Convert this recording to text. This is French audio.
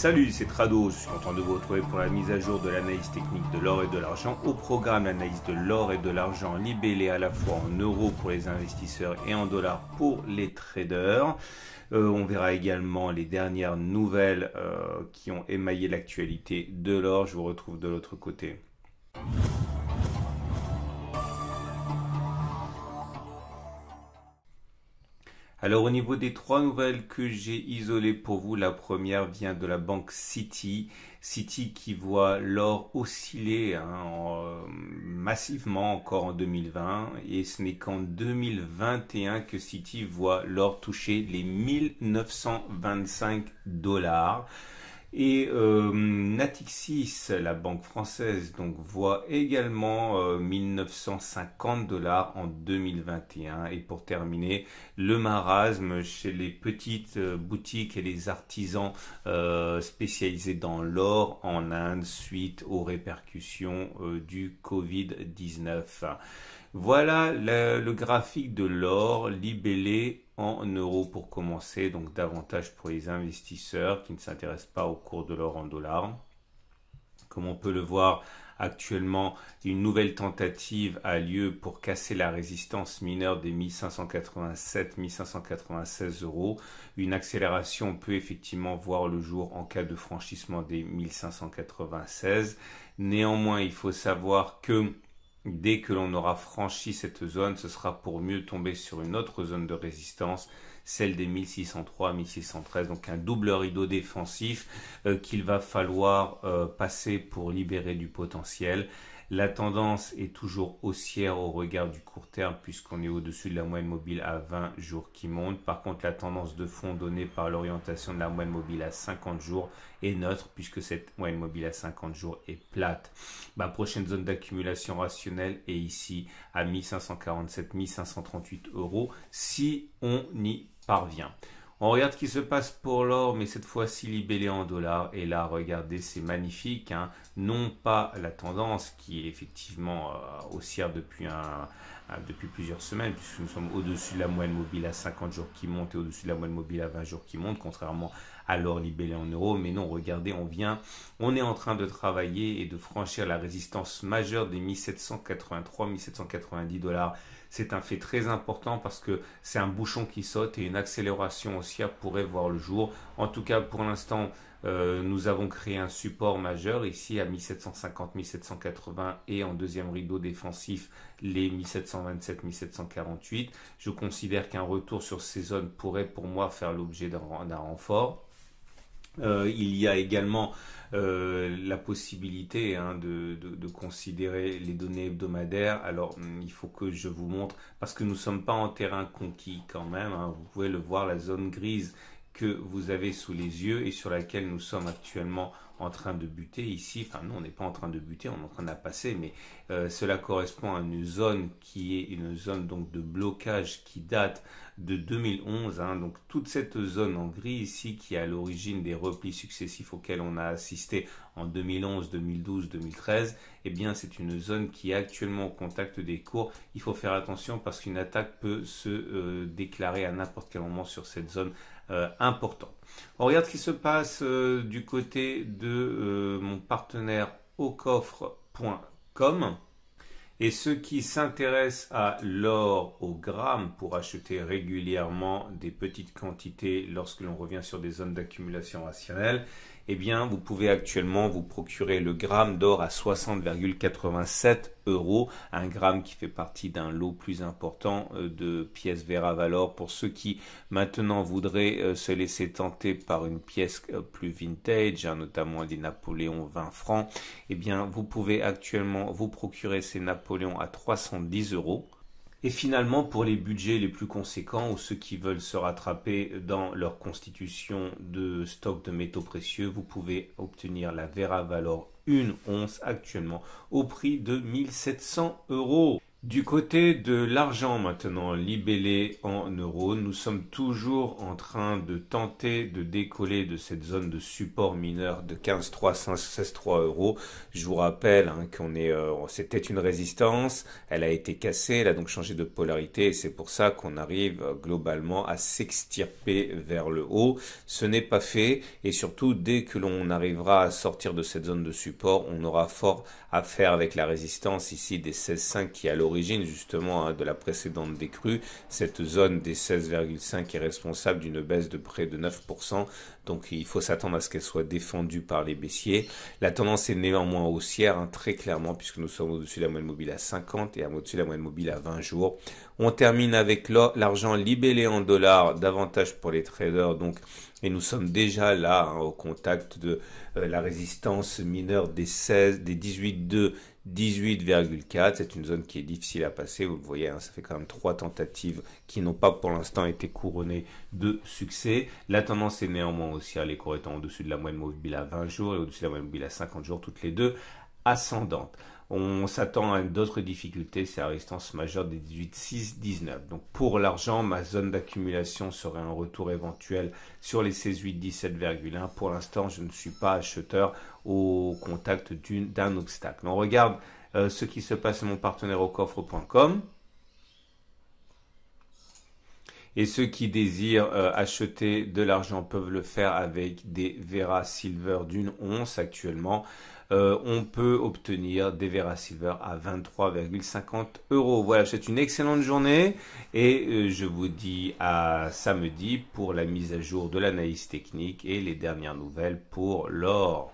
Salut, c'est Trado, je suis content de vous retrouver pour la mise à jour de l'analyse technique de l'or et de l'argent. Au programme, l'analyse de l'or et de l'argent libellé à la fois en euros pour les investisseurs et en dollars pour les traders. Euh, on verra également les dernières nouvelles euh, qui ont émaillé l'actualité de l'or. Je vous retrouve de l'autre côté. Alors au niveau des trois nouvelles que j'ai isolées pour vous, la première vient de la banque City. City qui voit l'or osciller hein, euh, massivement encore en 2020 et ce n'est qu'en 2021 que City voit l'or toucher les 1925 dollars. Et euh, Natixis, la banque française, donc voit également 1950 euh, dollars en 2021. Et pour terminer, le marasme chez les petites euh, boutiques et les artisans spécialisés dans l'or en Inde suite aux répercussions du Covid-19. Voilà le, graphique de l'or libellé en euros pour commencer, donc davantage pour les investisseurs qui ne s'intéressent pas au cours de l'or en dollars. Comme on peut le voir actuellement, une nouvelle tentative a lieu pour casser la résistance mineure des 1587-1596 euros. Une accélération peut effectivement voir le jour en cas de franchissement des 1596. Néanmoins, il faut savoir que Dès que l'on aura franchi cette zone, ce sera pour mieux tomber sur une autre zone de résistance, celle des 1603-1613, donc un double rideau défensif euh, qu'il va falloir euh, passer pour libérer du potentiel. La tendance est toujours haussière au regard du court terme puisqu'on est au-dessus de la moyenne mobile à 20 jours qui monte. Par contre, la tendance de fond donnée par l'orientation de la moyenne mobile à 50 jours est neutre puisque cette moyenne mobile à 50 jours est plate. Ma prochaine zone d'accumulation rationnelle est ici à 1547-1538 euros si on y parvient. On regarde ce qui se passe pour l'or, mais cette fois-ci libellé en dollars. Et là, regardez, c'est magnifique. Hein. Non pas la tendance qui est effectivement euh, haussière depuis, un, depuis plusieurs semaines, puisque nous sommes au-dessus de la moyenne mobile à 50 jours qui monte et au-dessus de la moyenne mobile à 20 jours qui monte, contrairement à l'or libellé en euros. Mais non, regardez, on vient, on est en train de travailler et de franchir la résistance majeure des 1783-1790 dollars c'est un fait très important parce que c'est un bouchon qui saute et une accélération haussière pourrait voir le jour. En tout cas, pour l'instant, euh, nous avons créé un support majeur ici à 1750-1780 et en deuxième rideau défensif les 1727-1748. Je considère qu'un retour sur ces zones pourrait pour moi faire l'objet d'un renfort. Euh, il y a également euh, la possibilité hein, de, considérer les données hebdomadaires. Alors, hum, il faut que je vous montre, parce que nous ne sommes pas en terrain conquis quand même. Hein. vous pouvez le voir, la zone grise que vous avez sous les yeux et sur laquelle nous sommes actuellement en train de buter ici. Enfin, non, on n'est pas en train de buter, on est en train de passer, mais euh, cela correspond à une zone qui est une zone donc de blocage qui date de 2011. Hein. donc toute cette zone en gris ici qui est à l'origine des replis successifs auxquels on a assisté en 2011, 2012, 2013, eh bien c'est une zone qui est actuellement au contact des cours. Il faut faire attention parce qu'une attaque peut se euh, déclarer à n'importe quel moment sur cette zone euh, importante. On regarde ce qui se passe euh, du côté de mon partenaire aucoffre.com. Et ceux qui s'intéressent à l'or au gramme pour acheter régulièrement des petites quantités lorsque l'on revient sur des zones d'accumulation rationnelle, eh bien, vous pouvez actuellement vous procurer le gramme d'or à 60,87 euros, un gramme qui fait partie d'un lot plus important euh, de pièces Vera Valor. Pour ceux qui maintenant voudraient euh, se laisser tenter par une pièce euh, plus vintage, hein, notamment les Napoléons 20 francs, eh bien, vous pouvez actuellement vous procurer ces Napoléons à 310 euros. Et finalement, pour les budgets les plus conséquents ou ceux qui veulent se rattraper dans leur constitution de stock de métaux précieux, vous pouvez obtenir la Vera Valor une once actuellement au prix de 1700 euros. Du côté de l'argent maintenant libellé en euros, nous sommes toujours en train de tenter de décoller de cette zone de support mineur de 15,3, 16,3 euros. Je vous rappelle hein, qu'on est, euh, c'était une résistance, elle a été cassée, elle a donc changé de polarité et c'est pour ça qu'on arrive euh, globalement à s'extirper vers le haut. Ce n'est pas fait et surtout dès que l'on arrivera à sortir de cette zone de support, on aura fort à faire avec la résistance ici des 16,5 qui à justement hein, de la précédente décrue. Cette zone des 16,5 est responsable d'une baisse de près de 9%. Donc il faut s'attendre à ce qu'elle soit défendue par les baissiers. La tendance est néanmoins haussière, hein, très clairement, puisque nous sommes au-dessus de la moyenne mobile à 50 et au-dessus de la moyenne mobile à 20 jours. On termine avec l'argent libellé en dollars, davantage pour les traders. Donc, et nous sommes déjà là hein, au contact de euh, la résistance mineure des 16, des 18,2 18,4. C'est une zone qui est difficile à passer. Vous le voyez, hein, ça fait quand même trois tentatives qui n'ont pas pour l'instant été couronnées de succès. La tendance est néanmoins haussière, les cours étant au-dessus de la moyenne mobile à 20 jours et au-dessus de la moyenne mobile à 50 jours, toutes les deux ascendantes. On s'attend à d'autres difficultés, c'est la résistance majeure des 18,6-19. Donc pour l'argent, ma zone d'accumulation serait un retour éventuel sur les 16,8-17,1. Pour l'instant, je ne suis pas acheteur au contact d'un obstacle. On regarde euh, ce qui se passe à mon partenaire au coffre.com. Et ceux qui désirent euh, acheter de l'argent peuvent le faire avec des Vera Silver d'une once actuellement. Euh, on peut obtenir des Vera Silver à 23,50 euros. Voilà, c'est une excellente journée et euh, je vous dis à samedi pour la mise à jour de l'analyse technique et les dernières nouvelles pour l'or.